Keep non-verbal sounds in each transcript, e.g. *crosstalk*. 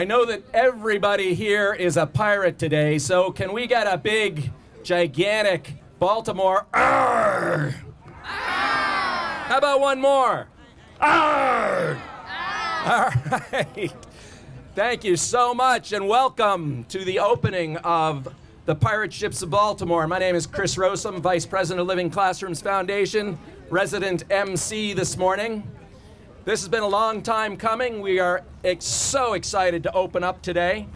I know that everybody here is a pirate today, so can we get a big, gigantic Baltimore Arr! How about one more? Arr! All right. Thank you so much, and welcome to the opening of the Pirate Ships of Baltimore. My name is Chris Rowsom, Vice President of Living Classrooms Foundation, resident MC this morning. This has been a long time coming. We are ex so excited to open up today.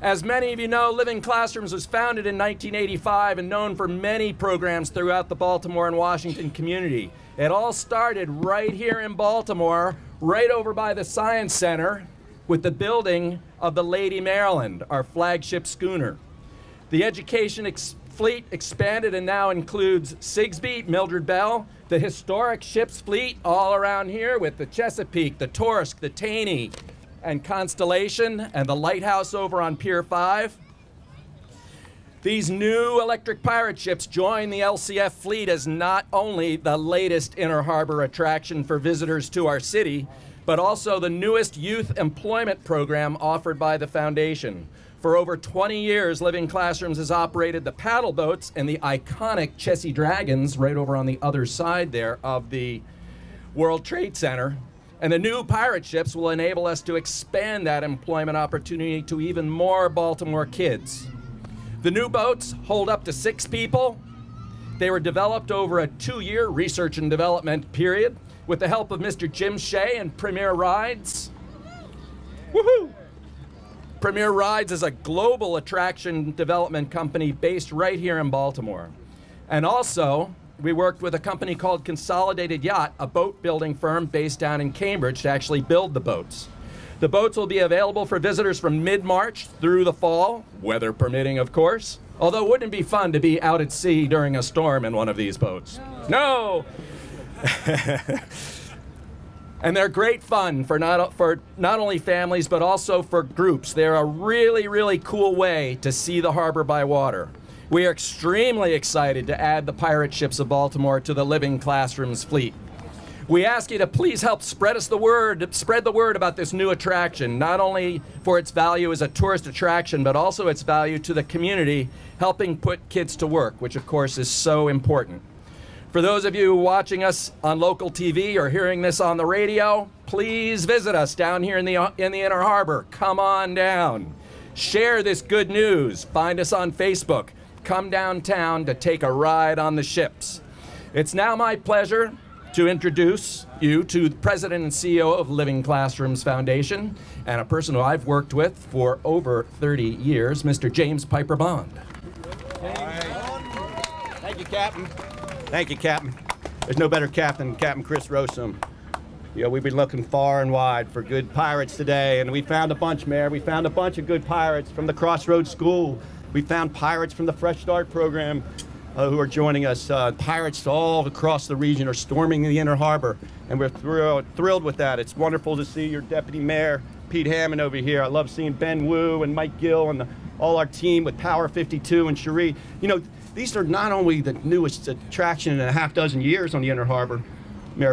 As many of you know, Living Classrooms was founded in 1985 and known for many programs throughout the Baltimore and Washington community. It all started right here in Baltimore, right over by the Science Center, with the building of the Lady Maryland, our flagship schooner. The education ex fleet expanded and now includes Sigsbee, Mildred Belle, the historic ship's fleet all around here with the Chesapeake, the Torsk, the Taney, and Constellation, and the lighthouse over on Pier 5. These new electric pirate ships join the LCF fleet as not only the latest inner harbor attraction for visitors to our city, but also the newest youth employment program offered by the foundation. For over 20 years, Living Classrooms has operated the paddle boats and the iconic Chessie Dragons right over on the other side there of the World Trade Center. And the new pirate ships will enable us to expand that employment opportunity to even more Baltimore kids. The new boats hold up to six people. They were developed over a two year research and development period with the help of Mr. Jim Shea and Premier Rides. Woohoo! Premier Rides is a global attraction development company based right here in Baltimore. And also, we worked with a company called Consolidated Yacht, a boat building firm based down in Cambridge, to actually build the boats. The boats will be available for visitors from mid March through the fall, weather permitting, of course. Although, wouldn't it be fun to be out at sea during a storm in one of these boats? No! no. *laughs* and they're great fun for not for not only families but also for groups. They're a really really cool way to see the harbor by water. We are extremely excited to add the pirate ships of Baltimore to the Living Classrooms fleet. We ask you to please help spread us the word, spread the word about this new attraction, not only for its value as a tourist attraction, but also its value to the community, helping put kids to work, which of course is so important. For those of you watching us on local TV or hearing this on the radio, please visit us down here in the, in the Inner Harbor. Come on down. Share this good news. Find us on Facebook. Come downtown to take a ride on the ships. It's now my pleasure to introduce you to the president and CEO of Living Classrooms Foundation and a person who I've worked with for over 30 years, Mr. James Piper Bond. Thank you, Captain. Thank you, Captain. There's no better captain than Captain Chris Rowsom. You know, we've been looking far and wide for good pirates today, and we found a bunch, Mayor. We found a bunch of good pirates from the Crossroads School. We found pirates from the Fresh Start program uh, who are joining us. Uh, pirates all across the region are storming the Inner Harbor, and we're thr thrilled with that. It's wonderful to see your Deputy Mayor, Pete Hammen, over here. I love seeing Ben Wu and Mike Gill and the, all our team with Power 52 and Cherie. You know, these are not only the newest attraction in a half dozen years on the Inner Harbor,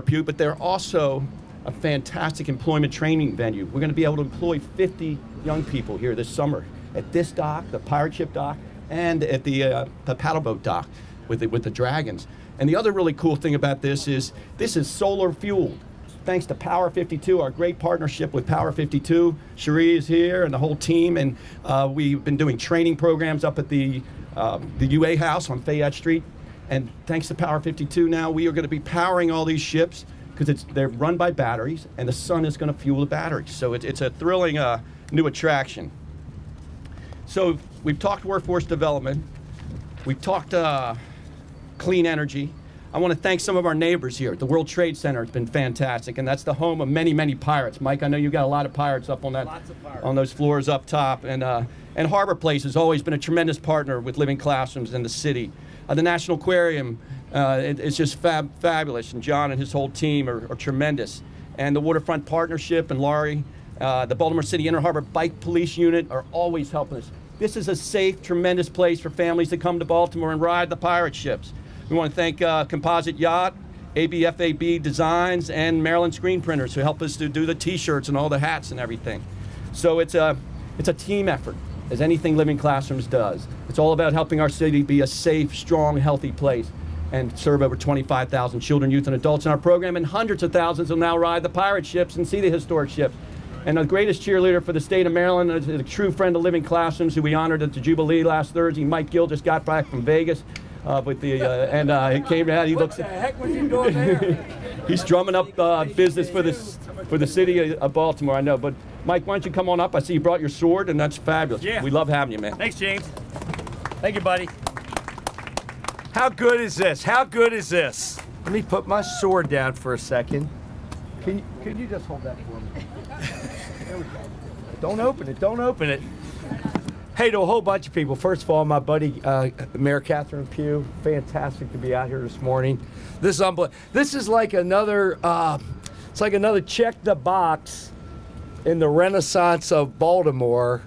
Pugh, but they're also a fantastic employment training venue. We're going to be able to employ 50 young people here this summer at this dock, the pirate ship dock, and at the, uh, the paddleboat dock with the, with the dragons. And the other really cool thing about this is this is solar fueled. Thanks to Power 52, our great partnership with Power 52. Cherie is here and the whole team, and uh, we've been doing training programs up at the uh, the UA House on Fayette Street. And thanks to Power 52 now, we are going to be powering all these ships because it's they're run by batteries, and the sun is going to fuel the batteries. So it, it's a thrilling uh, new attraction. So we've talked workforce development. We've talked uh, clean energy. I want to thank some of our neighbors here. The World Trade Center has been fantastic, and that's the home of many, many pirates. Mike, I know you've got a lot of pirates up on that, on those floors up top, and uh, and Harbor Place has always been a tremendous partner with Living Classrooms in the city. Uh, the National Aquarium uh, it, it's just fab, fabulous, and John and his whole team are, are tremendous. And the Waterfront Partnership and Laurie, uh, the Baltimore City Inner Harbor Bike Police Unit are always helping us. This is a safe, tremendous place for families to come to Baltimore and ride the pirate ships. We want to thank uh, Composite Yacht, ABFAB Designs, and Maryland Screen Printers who help us to do the T-shirts and all the hats and everything. So it's a, it's a team effort, as anything Living Classrooms does. It's all about helping our city be a safe, strong, healthy place and serve over 25,000 children, youth, and adults in our program, and hundreds of thousands will now ride the pirate ships and see the historic ships. And the greatest cheerleader for the state of Maryland is a true friend of Living Classrooms, who we honored at the Jubilee last Thursday. Mike Gill just got back from Vegas. Uh, with the uh, and uh, he came out. He looks. What looks. the heck was you doing there? *laughs* He's drumming up uh, business for this for the city of Baltimore. I know, but Mike, why don't you come on up? I see you brought your sword, and that's fabulous. Yeah. We love having you, man. Thanks, James. Thank you, buddy. How good is this? How good is this? Let me put my sword down for a second. Can you, can you just hold that for me? *laughs* There we go. Don't open it. Don't open it. Hey, to a whole bunch of people. First of all, my buddy uh, Mayor Catherine Pugh. Fantastic to be out here this morning. This is unbelievable. This is like another. Uh, it's like another check the box in the Renaissance of Baltimore.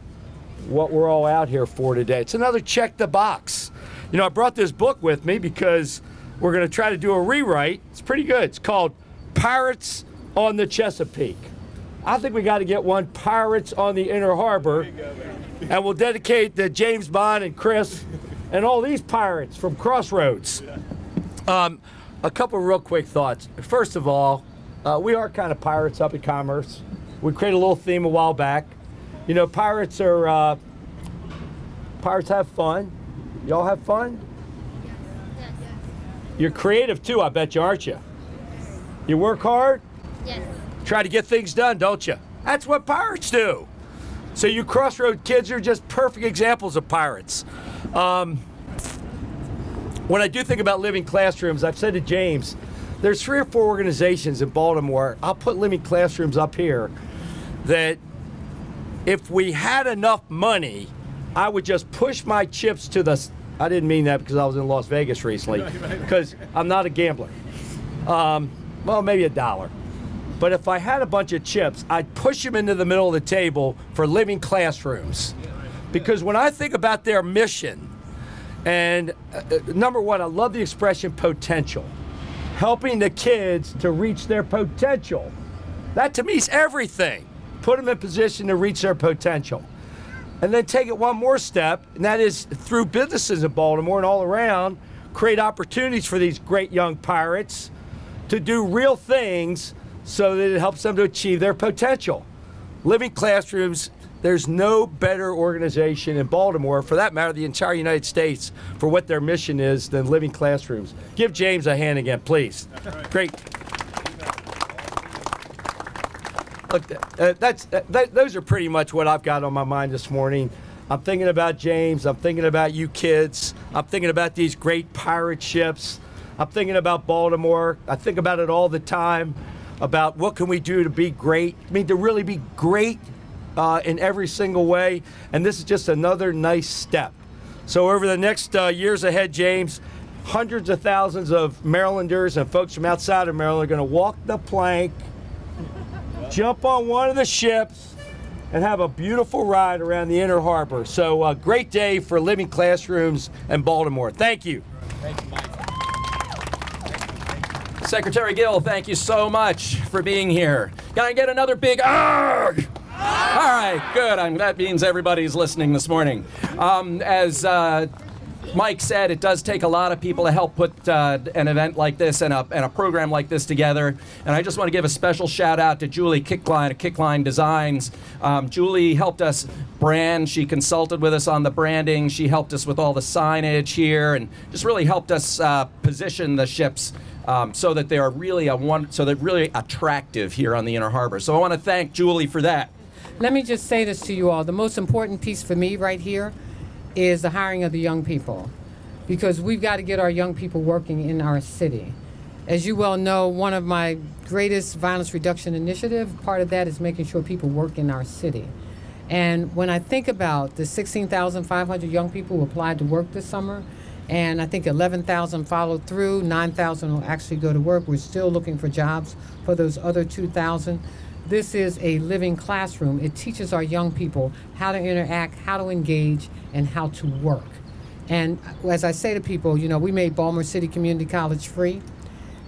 What we're all out here for today. It's another check the box. You know, I brought this book with me because we're going to try to do a rewrite. It's pretty good. It's called Pirates on the Chesapeake. I think we got to get one Pirates on the Inner Harbor, and we'll dedicate to James Bond and Chris and all these pirates from Crossroads. Um, a couple of real quick thoughts. First of all, uh, we are kind of pirates up at Commerce. We created a little theme a while back. You know, pirates are uh, pirates have fun. Y'all have fun. You're creative too, I bet you, aren't you? You work hard. Yes. Try to get things done, don't you? That's what pirates do. So you crossroad kids are just perfect examples of pirates. Um, when I do think about living classrooms, I've said to James, there's three or four organizations in Baltimore. I'll put living classrooms up here that if we had enough money, I would just push my chips to the. I didn't mean that because I was in Las Vegas recently, *laughs* because I'm not a gambler. Um, well, maybe a dollar. But if I had a bunch of chips, I'd push them into the middle of the table for living classrooms. Because when I think about their mission, and uh, number one, I love the expression potential, helping the kids to reach their potential. That to me is everything. Put them in position to reach their potential. And then take it one more step, and that is through businesses in Baltimore and all around, create opportunities for these great young pirates to do real things so that it helps them to achieve their potential. Living Classrooms, there's no better organization in Baltimore, for that matter, the entire United States, for what their mission is than Living Classrooms. Give James a hand again, please. Great. Look, uh, that's uh, those are pretty much what I've got on my mind this morning. I'm thinking about James. I'm thinking about you kids. I'm thinking about these great pirate ships. I'm thinking about Baltimore. I think about it all the time. About what can we do to be great? I mean, to really be great uh, in every single way. And this is just another nice step. So over the next uh, years ahead, James, hundreds of thousands of Marylanders and folks from outside of Maryland are going to walk the plank *laughs* jump on one of the ships and have a beautiful ride around the inner harbor. So, uh, great day for living classrooms in Baltimore. Thank you. Secretary Gill, thank you so much for being here. Can I get another big arg? All right, good. I'm, that means everybody's listening this morning. Um, as uh, Mike said, it does take a lot of people to help put uh, an event like this and a, and a program like this together. And I just want to give a special shout out to Julie Kickline at Kickline Designs. Um, Julie helped us brand. She consulted with us on the branding. She helped us with all the signage here and just really helped us uh, position the ships um, so that they are really a one, so they're really attractive here on the Inner Harbor. So I want to thank Julie for that. Let me just say this to you all. The most important piece for me right here is the hiring of the young people because we've got to get our young people working in our city. As you well know, one of my greatest violence reduction initiative, part of that is making sure people work in our city. And when I think about the 16,500 young people who applied to work this summer, and I think 11,000 followed through, 9,000 will actually go to work. We're still looking for jobs for those other 2,000. This is a living classroom. It teaches our young people how to interact, how to engage, and how to work. And as I say to people, you know, we made Baltimore City Community College free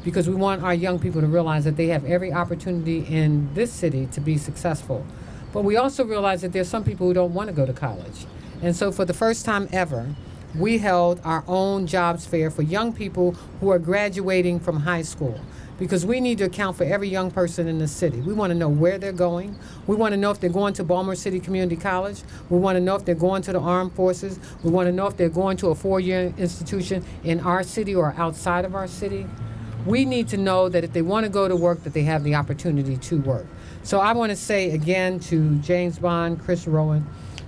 because we want our young people to realize that they have every opportunity in this city to be successful. But we also realize that there's some people who don't want to go to college. And so for the first time ever, we held our own jobs fair for young people who are graduating from high school because we need to account for every young person in the city. We want to know where they're going. We want to know if they're going to Baltimore City Community College. We want to know if they're going to the armed forces. We want to know if they're going to a four-year institution in our city or outside of our city. We need to know that if they want to go to work, that they have the opportunity to work. So I want to say again to James Bond, Chris Rowan,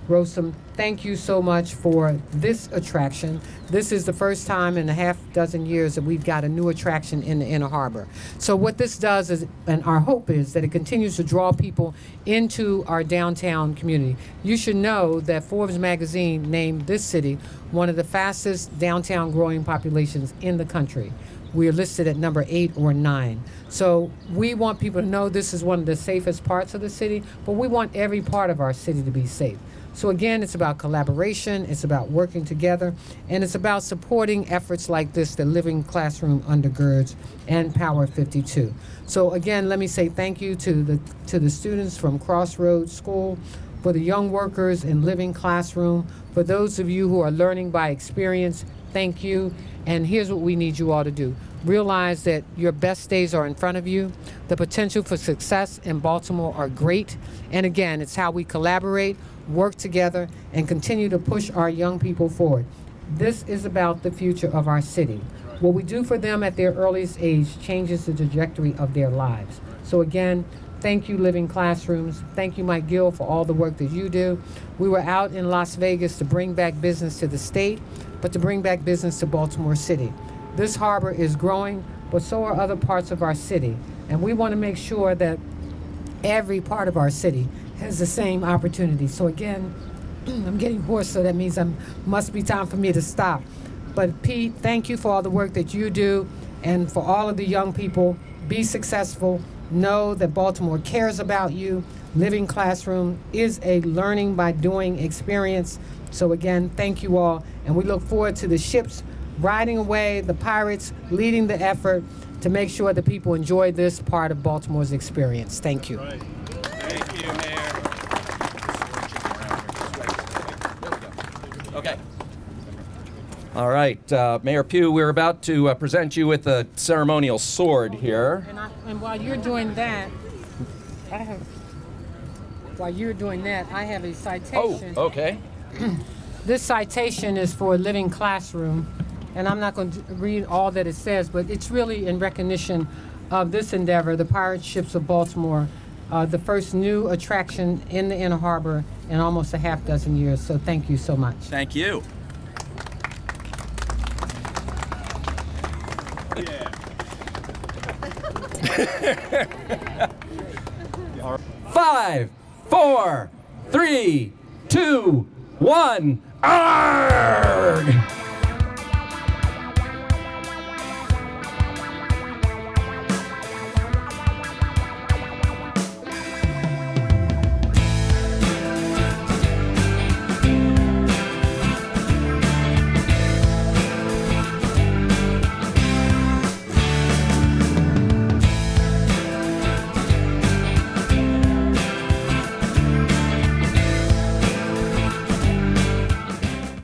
Rowsom, thank you so much for this attraction. This is the first time in a half dozen years that we've got a new attraction in the Inner Harbor. So what this does is, and our hope is that it continues to draw people into our downtown community. You should know that Forbes magazine named this city one of the fastest downtown growing populations in the country. We are listed at number eight or nine. So we want people to know this is one of the safest parts of the city, but we want every part of our city to be safe. So again, it's about collaboration, it's about working together, and it's about supporting efforts like this that Living Classroom undergirds and Power 52. So again, let me say thank you to the to the students from Crossroads School, for the young workers in Living Classroom, for those of you who are learning by experience, thank you. And here's what we need you all to do. Realize that your best days are in front of you. The potential for success in Baltimore are great. And again, it's how we collaborate, work together, and continue to push our young people forward. This is about the future of our city. What we do for them at their earliest age changes the trajectory of their lives. So again, thank you, Living Classrooms. Thank you, Mike Gill, for all the work that you do. We were out in Las Vegas to bring back business to the state, but to bring back business to Baltimore City. This harbor is growing, but so are other parts of our city. And we want to make sure that every part of our city has the same opportunity. So again, *clears throat* I'm getting hoarse, so that means I must be time for me to stop. But Pete, thank you for all the work that you do, and for all of the young people. Be successful. Know that Baltimore cares about you. Living Classroom is a learning by doing experience. So again, thank you all, and we look forward to the ships riding away, the pirates leading the effort to make sure that people enjoy this part of Baltimore's experience. Thank you. Right. Thank you, Mayor. Okay. All right, uh, Mayor Pugh, we're about to uh, present you with a ceremonial sword here. And, I, and while you're doing that, I have, while you're doing that, I have a citation. Oh, okay. *clears throat* This citation is for Living Classroom, and I'm not going to read all that it says, but it's really in recognition of this endeavor, the Pirate Ships of Baltimore, uh, the first new attraction in the Inner Harbor in almost a half dozen years. So thank you so much. Thank you. *laughs* Five, four, three, two, one. Arg!